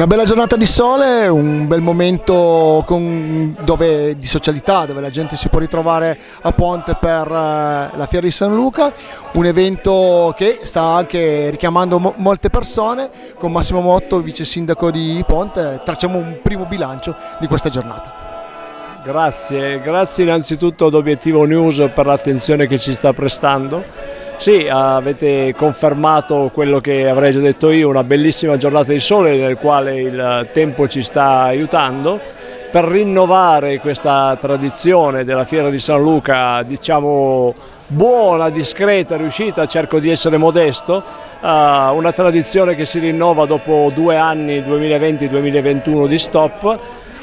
Una bella giornata di sole, un bel momento con, dove, di socialità dove la gente si può ritrovare a Ponte per uh, la Fiera di San Luca, un evento che sta anche richiamando mo molte persone, con Massimo Motto, vice sindaco di Ponte, tracciamo un primo bilancio di questa giornata. Grazie, grazie innanzitutto ad Obiettivo News per l'attenzione che ci sta prestando sì, avete confermato quello che avrei già detto io, una bellissima giornata di sole nel quale il tempo ci sta aiutando. Per rinnovare questa tradizione della Fiera di San Luca, diciamo buona, discreta, riuscita, cerco di essere modesto, uh, una tradizione che si rinnova dopo due anni, 2020-2021 di stop,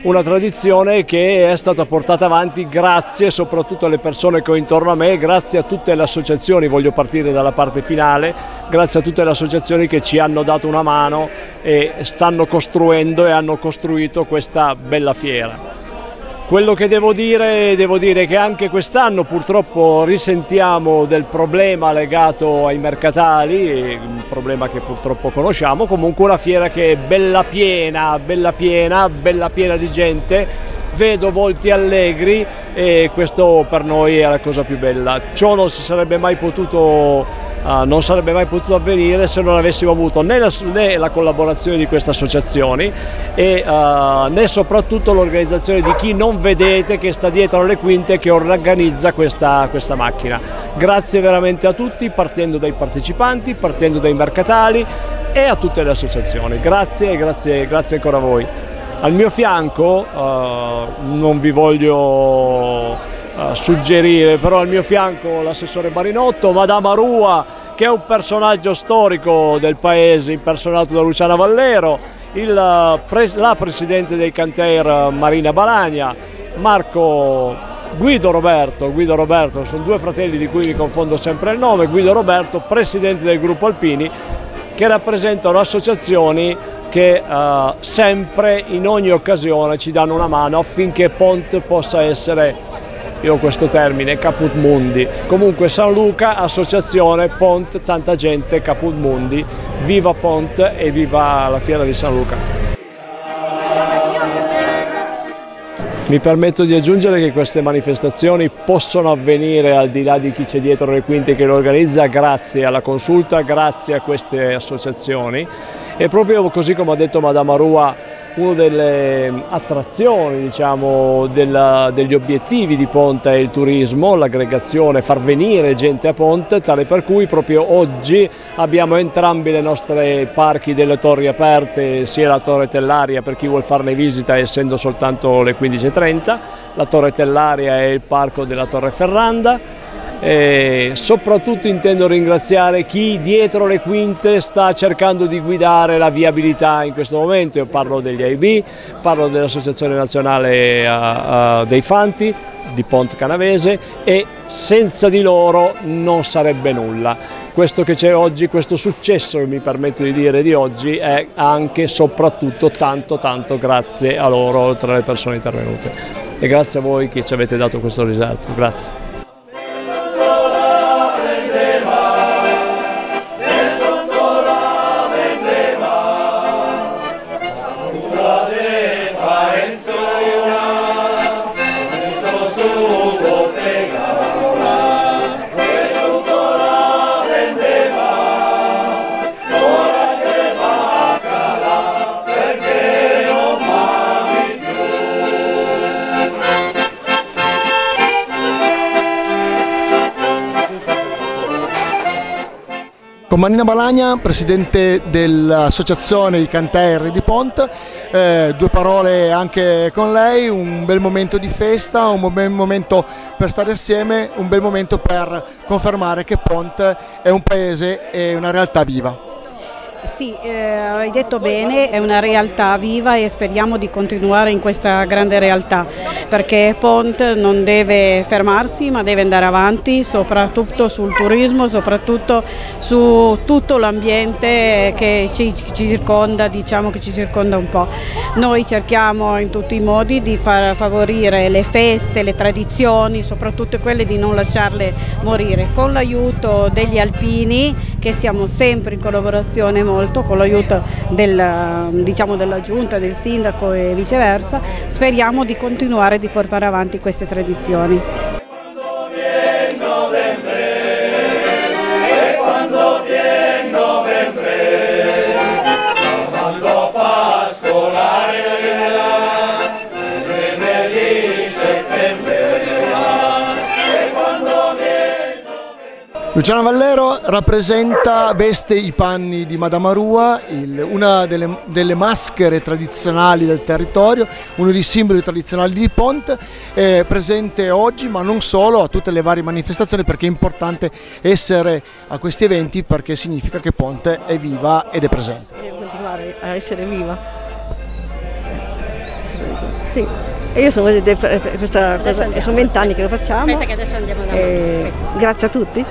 una tradizione che è stata portata avanti grazie soprattutto alle persone che ho intorno a me, grazie a tutte le associazioni, voglio partire dalla parte finale, grazie a tutte le associazioni che ci hanno dato una mano e stanno costruendo e hanno costruito questa bella fiera. Quello che devo dire, devo dire che anche quest'anno purtroppo risentiamo del problema legato ai mercatali, un problema che purtroppo conosciamo, comunque una fiera che è bella piena, bella piena, bella piena di gente, vedo volti allegri e questo per noi è la cosa più bella. Ciò non si sarebbe mai potuto Uh, non sarebbe mai potuto avvenire se non avessimo avuto né la, né la collaborazione di queste associazioni e, uh, né soprattutto l'organizzazione di chi non vedete che sta dietro le quinte e che organizza questa, questa macchina. Grazie veramente a tutti, partendo dai partecipanti, partendo dai mercatali e a tutte le associazioni. Grazie grazie, grazie ancora a voi. Al mio fianco, uh, non vi voglio suggerire, però al mio fianco l'assessore Marinotto, Madama Rua che è un personaggio storico del paese impersonato da Luciana Vallero, il, la presidente dei Canter Marina Balagna, Marco Guido Roberto, Guido Roberto, sono due fratelli di cui mi confondo sempre il nome, Guido Roberto, presidente del gruppo Alpini, che rappresentano associazioni che uh, sempre in ogni occasione ci danno una mano affinché Pont possa essere io ho questo termine, Caput Mundi. Comunque San Luca, associazione, Pont, tanta gente, Caput Mundi, viva Pont e viva la fiera di San Luca. Mi permetto di aggiungere che queste manifestazioni possono avvenire al di là di chi c'è dietro le quinte che le organizza grazie alla consulta, grazie a queste associazioni e proprio così come ha detto Madama Rua una delle attrazioni, diciamo, della, degli obiettivi di Ponte è il turismo, l'aggregazione, far venire gente a Ponte, tale per cui proprio oggi abbiamo entrambi le nostre parchi delle torri aperte, sia la Torre Tellaria per chi vuole farne visita essendo soltanto le 15.30, la Torre Tellaria e il parco della Torre Ferranda, e soprattutto intendo ringraziare chi dietro le quinte sta cercando di guidare la viabilità in questo momento, io parlo degli AIB, parlo dell'Associazione Nazionale uh, uh, dei Fanti, di Pont Canavese e senza di loro non sarebbe nulla. Questo che c'è oggi, questo successo che mi permetto di dire di oggi è anche e soprattutto tanto tanto grazie a loro oltre alle persone intervenute e grazie a voi che ci avete dato questo risalto. Grazie. Con Manina Balagna, presidente dell'associazione I Canterri di Pont, eh, due parole anche con lei, un bel momento di festa, un bel momento per stare assieme, un bel momento per confermare che Pont è un paese e una realtà viva. Sì, eh, hai detto bene, è una realtà viva e speriamo di continuare in questa grande realtà perché Pont non deve fermarsi ma deve andare avanti soprattutto sul turismo, soprattutto su tutto l'ambiente che ci, ci, circonda, diciamo che ci circonda un po'. Noi cerchiamo in tutti i modi di far favorire le feste, le tradizioni, soprattutto quelle di non lasciarle morire, con l'aiuto degli alpini che siamo sempre in collaborazione molto con l'aiuto del, diciamo, della giunta, del sindaco e viceversa, speriamo di continuare a portare avanti queste tradizioni. Luciana Vallero rappresenta, veste i panni di Madame Arua, il, una delle, delle, maschere tradizionali del territorio, uno dei simboli tradizionali di Pont, è presente oggi ma non solo a tutte le varie manifestazioni perché è importante essere a questi eventi perché significa che Ponte è viva ed è presente. Deve continuare a essere viva. Sì. io sono questa cosa, sono vent'anni che lo facciamo. Aspetta che adesso andiamo da eh, Grazie a tutti.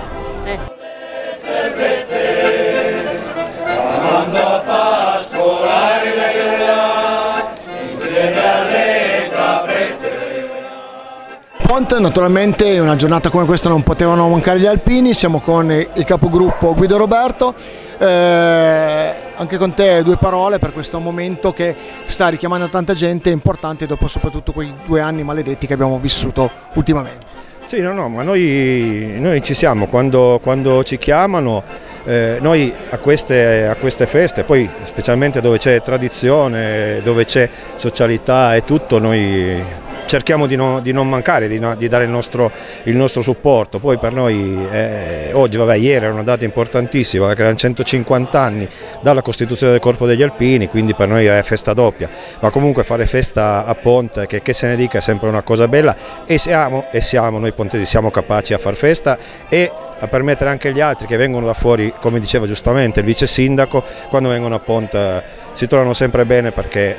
Pont, naturalmente in una giornata come questa non potevano mancare gli alpini, siamo con il capogruppo Guido Roberto, eh, anche con te due parole per questo momento che sta richiamando tanta gente, importante dopo soprattutto quei due anni maledetti che abbiamo vissuto ultimamente. Sì, no, no, ma noi, noi ci siamo, quando, quando ci chiamano, eh, noi a queste, a queste, feste, poi specialmente dove c'è tradizione, dove c'è socialità e tutto, noi cerchiamo di, no, di non mancare, di, no, di dare il nostro, il nostro, supporto. Poi per noi eh, oggi, vabbè, ieri era una data importantissima perché erano 150 anni dalla costituzione del Corpo degli Alpini, quindi per noi è festa doppia, ma comunque fare festa a Ponte, che, che se ne dica, è sempre una cosa bella. E siamo, e siamo noi pontesi siamo capaci a far festa e a permettere anche agli altri che vengono da fuori, come diceva giustamente il vice sindaco, quando vengono a Ponte si trovano sempre bene perché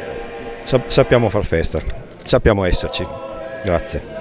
sappiamo far festa sappiamo esserci. Grazie.